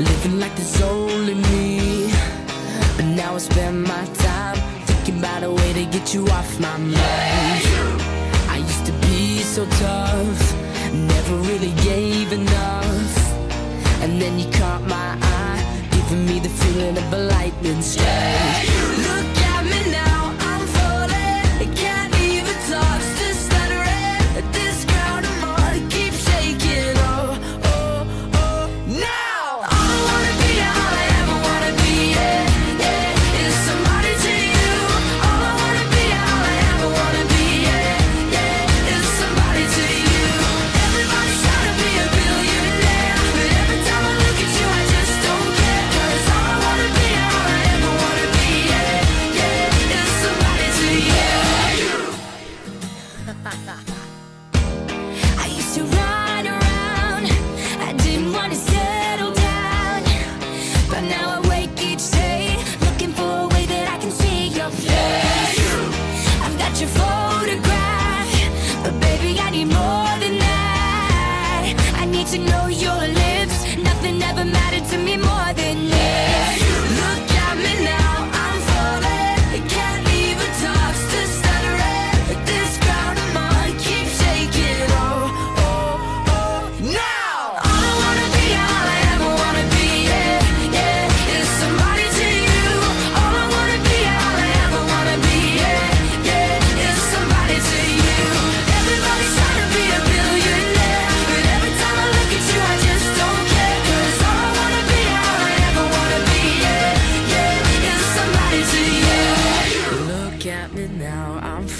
Living like there's only me. But now I spend my time Thinking about a way to get you off my mind. I used to be so tough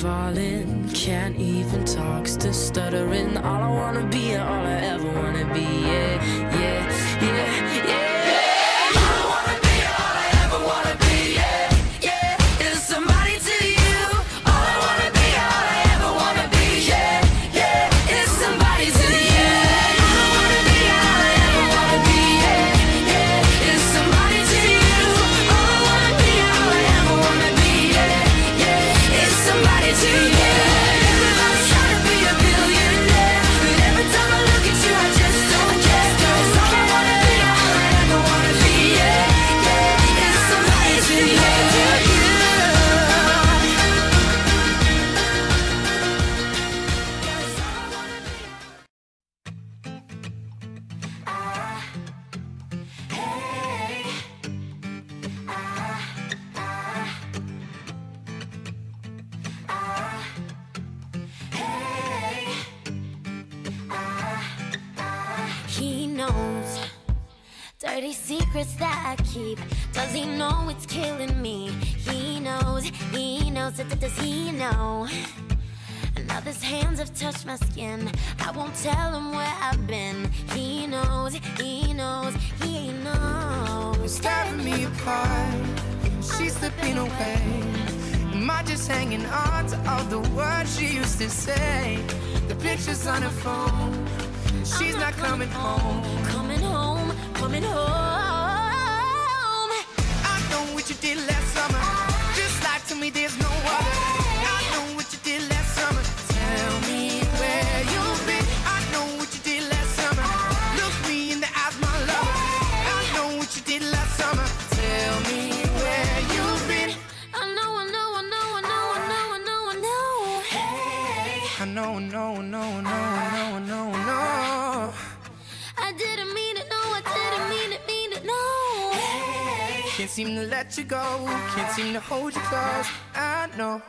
falling. Can't even talk, still stuttering. All I wanna be, all I ever wanna be, knows dirty secrets that I keep. Does he know it's killing me? He knows, he knows, does he know? Now his hands have touched my skin. I won't tell him where I've been. He knows, he knows, he knows. tearing me apart. She's slipping away. Am I just hanging on to all the words she used to say? The pictures on her phone. She's not coming home. Coming home, coming home. I know what you did last summer. I know, no, no, no, no, no, no. I didn't mean it, no, I didn't mean it, mean it, no. Can't seem to let you go, can't seem to hold you close. I know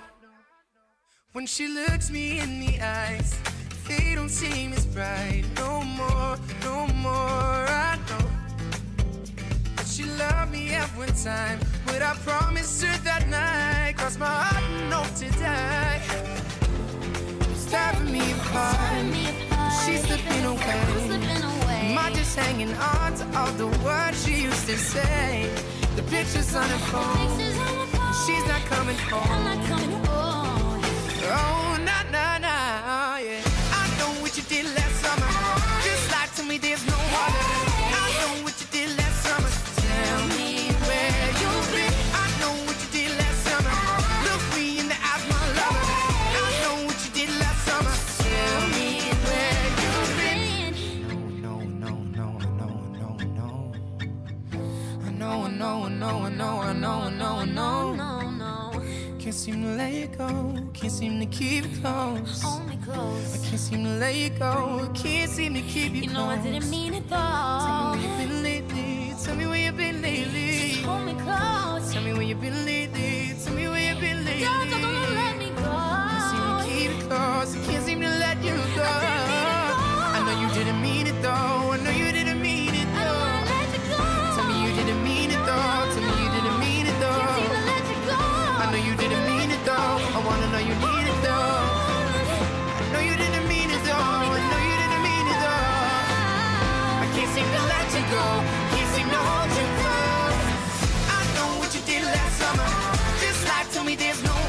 when she looks me in the eyes, they don't seem as bright. No more, no more. I know that she loved me every time, but I promised her that night. Cross my heart and hope to die. It's tearing me apart. She's slipping away. Slipping away. Am I just hanging on to all the words she used to say? The pictures on her phone. Pictures on my phone. She's not coming I'm home. not coming home. Oh, know, I know, I know, I know, I know, No, no, Can't seem to let you go. Can't seem to keep it close. hold me close. Can't seem to let you go. Can't seem to keep you You close. know I didn't mean it though. Tell me where you've been lately. Tell me where you've been lately. Just Hold me close. Tell me where you've been lately. Me there's no.